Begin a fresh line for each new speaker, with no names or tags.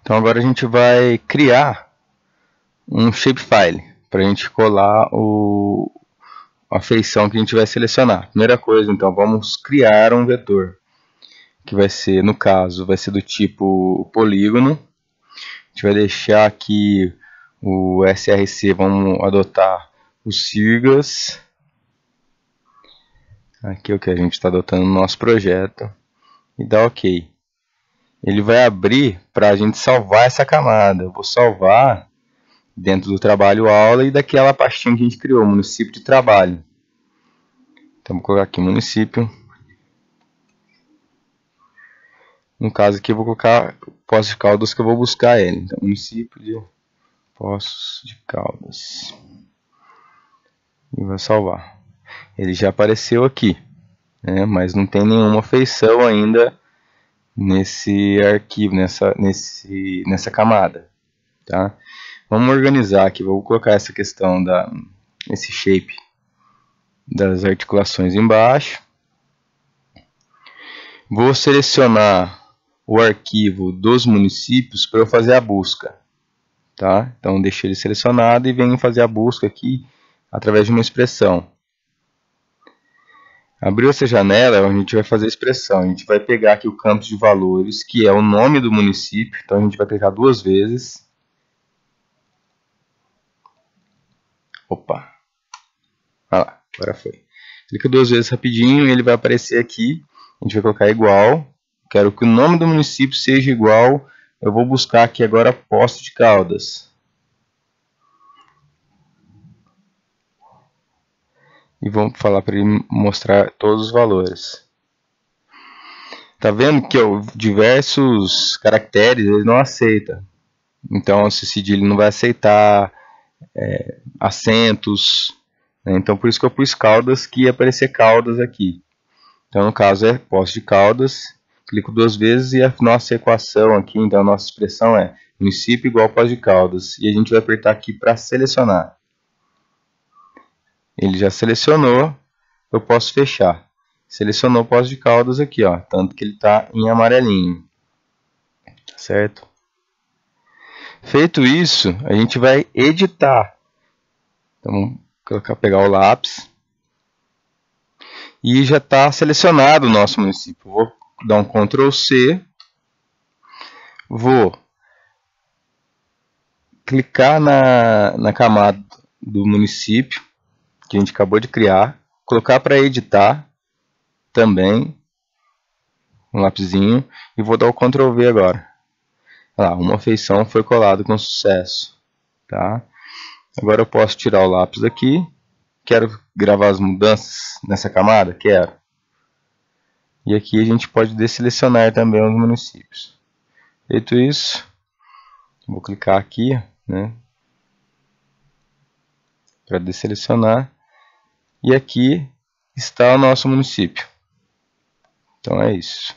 Então agora a gente vai criar um shapefile para a gente colar o, a feição que a gente vai selecionar. Primeira coisa, então, vamos criar um vetor que vai ser, no caso, vai ser do tipo polígono. A gente vai deixar aqui o SRC, vamos adotar os sigas. Aqui é o que a gente está adotando no nosso projeto. E dá OK. Ele vai abrir para a gente salvar essa camada. Eu vou salvar dentro do trabalho aula e daquela pastinha que a gente criou, município de trabalho. Então vou colocar aqui município No caso aqui vou colocar Poços de Caldas que eu vou buscar ele. Então, município de Poços de Caldas. E vou salvar. Ele já apareceu aqui, né? mas não tem nenhuma feição ainda nesse arquivo, nessa, nesse, nessa camada. Tá? Vamos organizar aqui, vou colocar essa questão da esse shape das articulações embaixo. Vou selecionar o arquivo dos municípios para eu fazer a busca. Tá? Então deixo ele selecionado e venho fazer a busca aqui através de uma expressão. Abriu essa janela, a gente vai fazer a expressão. A gente vai pegar aqui o campo de valores, que é o nome do município. Então a gente vai clicar duas vezes. Opa! Olha lá, agora foi. Clica duas vezes rapidinho e ele vai aparecer aqui. A gente vai colocar igual Quero que o nome do município seja igual. Eu vou buscar aqui agora Posto de Caldas. E vamos falar para ele mostrar todos os valores. Tá vendo que diversos caracteres ele não aceita. Então esse cedilha não vai aceitar é, acentos. Né? Então por isso que eu pus Caldas que ia aparecer Caldas aqui. Então no caso é Posto de Caldas clico duas vezes e a nossa equação aqui, então a nossa expressão é município igual Pós de Caldas. E a gente vai apertar aqui para selecionar. Ele já selecionou, eu posso fechar. Selecionou Pós de Caldas aqui, ó, tanto que ele está em amarelinho. Certo? Feito isso, a gente vai editar. Então, vamos colocar, pegar o lápis. E já está selecionado o nosso município. Vou dar um Ctrl C, vou clicar na, na camada do município que a gente acabou de criar, colocar para editar também, um lapisinho, e vou dar o Ctrl V agora. Lá, uma feição foi colada com sucesso. Tá? Agora eu posso tirar o lápis daqui. Quero gravar as mudanças nessa camada? Quero. E aqui a gente pode desselecionar também os municípios. Feito isso, vou clicar aqui, né, para desselecionar. E aqui está o nosso município. Então é isso.